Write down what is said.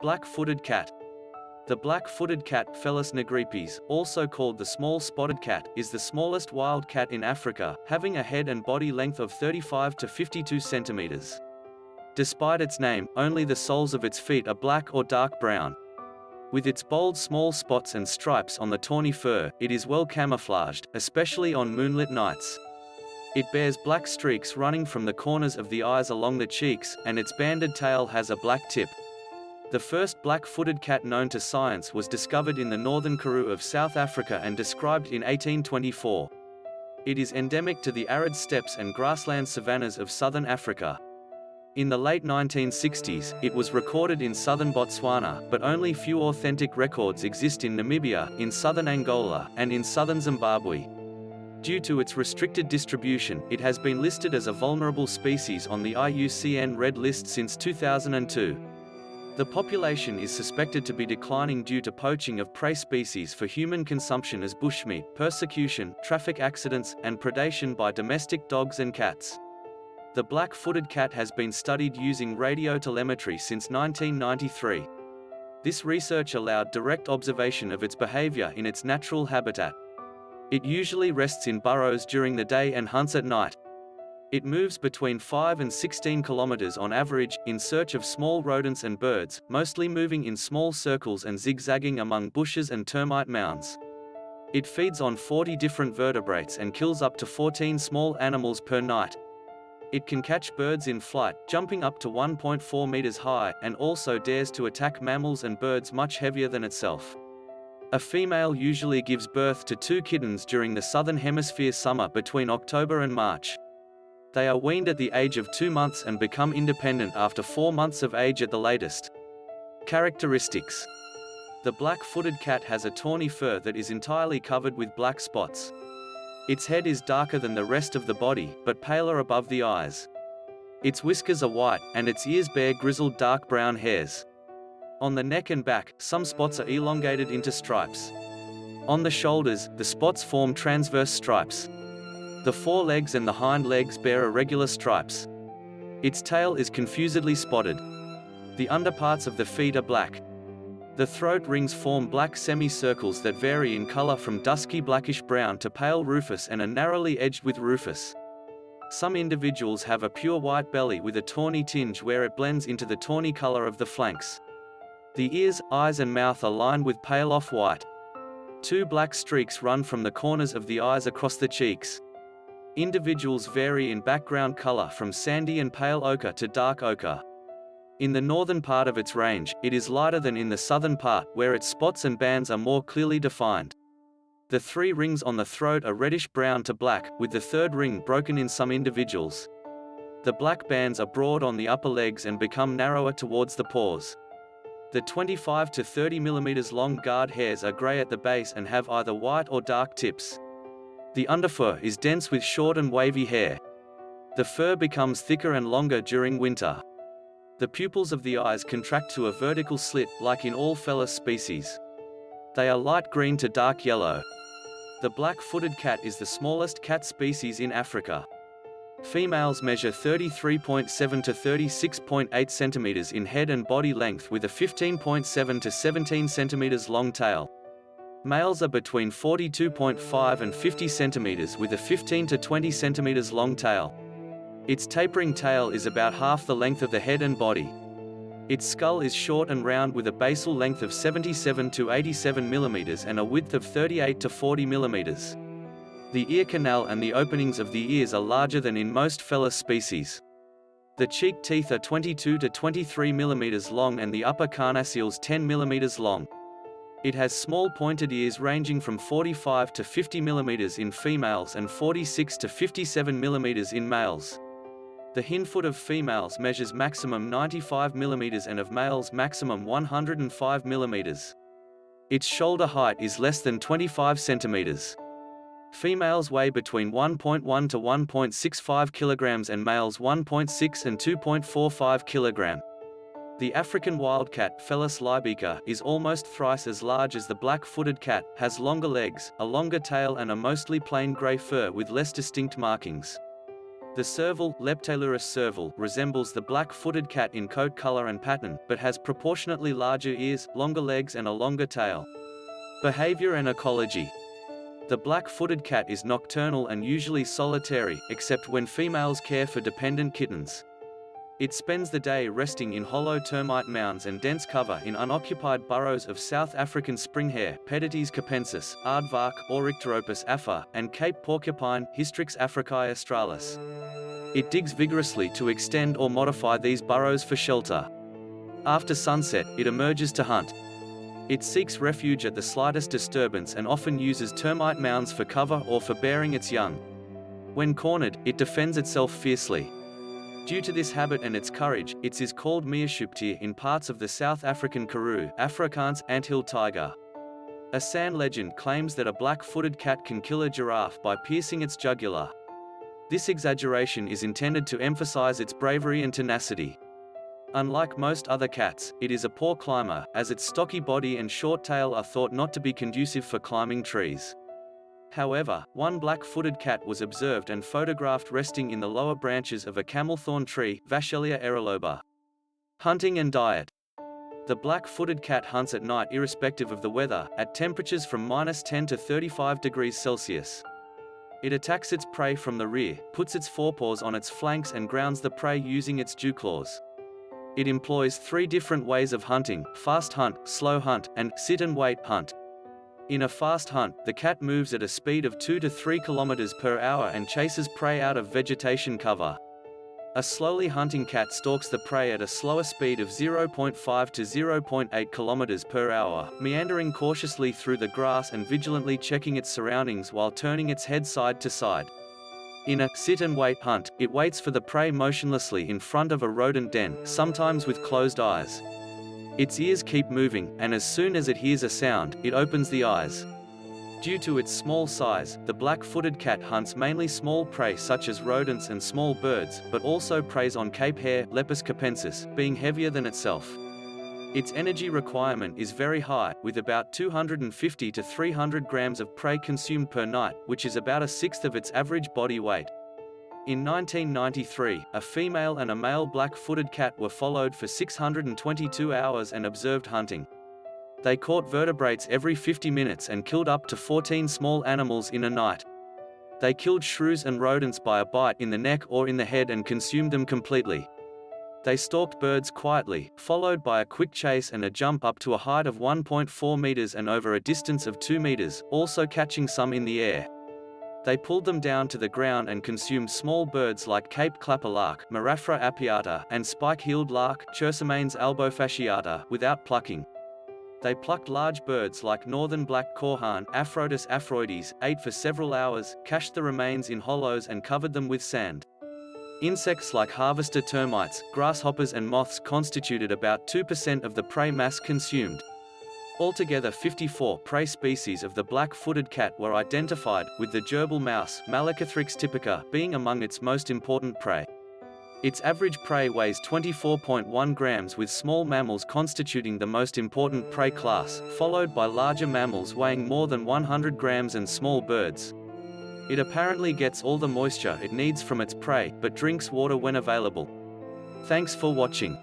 Black-footed cat. The black-footed cat Felis nigripes, also called the small spotted cat, is the smallest wild cat in Africa, having a head and body length of 35 to 52 centimeters. Despite its name, only the soles of its feet are black or dark brown. With its bold small spots and stripes on the tawny fur, it is well camouflaged, especially on moonlit nights. It bears black streaks running from the corners of the eyes along the cheeks, and its banded tail has a black tip. The first black-footed cat known to science was discovered in the northern Karoo of South Africa and described in 1824. It is endemic to the arid steppes and grassland savannas of southern Africa. In the late 1960s, it was recorded in southern Botswana, but only few authentic records exist in Namibia, in southern Angola, and in southern Zimbabwe. Due to its restricted distribution, it has been listed as a vulnerable species on the IUCN Red List since 2002. The population is suspected to be declining due to poaching of prey species for human consumption as bushmeat, persecution, traffic accidents, and predation by domestic dogs and cats. The black-footed cat has been studied using radiotelemetry since 1993. This research allowed direct observation of its behavior in its natural habitat. It usually rests in burrows during the day and hunts at night. It moves between 5 and 16 kilometers on average, in search of small rodents and birds, mostly moving in small circles and zigzagging among bushes and termite mounds. It feeds on 40 different vertebrates and kills up to 14 small animals per night. It can catch birds in flight, jumping up to 1.4 meters high, and also dares to attack mammals and birds much heavier than itself. A female usually gives birth to two kittens during the southern hemisphere summer between October and March. They are weaned at the age of two months and become independent after four months of age at the latest. Characteristics The black-footed cat has a tawny fur that is entirely covered with black spots. Its head is darker than the rest of the body, but paler above the eyes. Its whiskers are white, and its ears bear grizzled dark brown hairs. On the neck and back, some spots are elongated into stripes. On the shoulders, the spots form transverse stripes. The forelegs and the hind legs bear irregular stripes. Its tail is confusedly spotted. The underparts of the feet are black. The throat rings form black semicircles that vary in color from dusky blackish brown to pale rufous and are narrowly edged with rufous. Some individuals have a pure white belly with a tawny tinge where it blends into the tawny color of the flanks. The ears, eyes and mouth are lined with pale off-white. Two black streaks run from the corners of the eyes across the cheeks. Individuals vary in background color from sandy and pale ochre to dark ochre. In the northern part of its range, it is lighter than in the southern part, where its spots and bands are more clearly defined. The three rings on the throat are reddish-brown to black, with the third ring broken in some individuals. The black bands are broad on the upper legs and become narrower towards the paws. The 25 to 30 mm long guard hairs are grey at the base and have either white or dark tips. The underfur is dense with short and wavy hair. The fur becomes thicker and longer during winter. The pupils of the eyes contract to a vertical slit, like in all Felis species. They are light green to dark yellow. The black-footed cat is the smallest cat species in Africa. Females measure 33.7 to 36.8 centimeters in head and body length with a 15.7 to 17 centimeters long tail. Males are between 42.5 and 50 centimeters with a 15 to 20 centimeters long tail. Its tapering tail is about half the length of the head and body. Its skull is short and round with a basal length of 77 to 87 millimeters and a width of 38 to 40 millimeters. The ear canal and the openings of the ears are larger than in most Felis species. The cheek teeth are 22 to 23 millimeters long and the upper carnassials 10 millimeters long. It has small pointed ears ranging from 45 to 50 mm in females and 46 to 57 mm in males. The hindfoot of females measures maximum 95 mm and of males maximum 105 mm. Its shoulder height is less than 25 cm. Females weigh between 1.1 to 1.65 kg and males 1.6 and 2.45 kg. The African wildcat Felis lybica is almost thrice as large as the black-footed cat, has longer legs, a longer tail and a mostly plain grey fur with less distinct markings. The serval, Leptailurus serval, resembles the black-footed cat in coat color and pattern, but has proportionately larger ears, longer legs and a longer tail. Behavior and ecology. The black-footed cat is nocturnal and usually solitary, except when females care for dependent kittens. It spends the day resting in hollow termite mounds and dense cover in unoccupied burrows of South African springhare, Pedetes capensis, aardvark, Orycteropus afer, and Cape porcupine, Hystrix africae australis. It digs vigorously to extend or modify these burrows for shelter. After sunset, it emerges to hunt, it seeks refuge at the slightest disturbance and often uses termite mounds for cover or for bearing its young. When cornered, it defends itself fiercely. Due to this habit and its courage, it is called miershooptier in parts of the South African Karoo, Afrikaans anthill tiger. A San legend claims that a black-footed cat can kill a giraffe by piercing its jugular. This exaggeration is intended to emphasize its bravery and tenacity. Unlike most other cats, it is a poor climber, as its stocky body and short tail are thought not to be conducive for climbing trees. However, one black-footed cat was observed and photographed resting in the lower branches of a camelthorn tree, Vachellia erioloba. Hunting and diet. The black-footed cat hunts at night irrespective of the weather, at temperatures from minus 10 to 35 degrees Celsius. It attacks its prey from the rear, puts its forepaws on its flanks and grounds the prey using its dew claws. It employs three different ways of hunting, fast hunt, slow hunt, and sit and wait hunt. In a fast hunt, the cat moves at a speed of 2 to 3 km per hour and chases prey out of vegetation cover. A slowly hunting cat stalks the prey at a slower speed of 0.5 to 0.8 km per hour, meandering cautiously through the grass and vigilantly checking its surroundings while turning its head side to side. In a sit-and-wait hunt, it waits for the prey motionlessly in front of a rodent den, sometimes with closed eyes. Its ears keep moving, and as soon as it hears a sound, it opens the eyes. Due to its small size, the black-footed cat hunts mainly small prey such as rodents and small birds, but also preys on Cape hare, Lepus capensis, being heavier than itself. Its energy requirement is very high, with about 250 to 300 grams of prey consumed per night, which is about a sixth of its average body weight. In 1993, a female and a male black-footed cat were followed for 622 hours and observed hunting. They caught vertebrates every 50 minutes and killed up to 14 small animals in a night. They killed shrews and rodents by a bite in the neck or in the head and consumed them completely. They stalked birds quietly, followed by a quick chase and a jump up to a height of 1.4 meters and over a distance of 2 meters, also catching some in the air. They pulled them down to the ground and consumed small birds like Cape clapper lark, Mirafra apiata, and spike-heeled lark, Chersomanes albofasciata, without plucking. They plucked large birds like northern black korhaan, Afrotis afraoides, ate for several hours, cached the remains in hollows and covered them with sand. Insects like harvester termites, grasshoppers and moths constituted about 2% of the prey mass consumed. Altogether 54 prey species of the black-footed cat were identified, with the gerbil mouse, Malacothrix typica, being among its most important prey. Its average prey weighs 24.1 grams with small mammals constituting the most important prey class, followed by larger mammals weighing more than 100 grams and small birds. It apparently gets all the moisture it needs from its prey, but drinks water when available. Thanks for watching.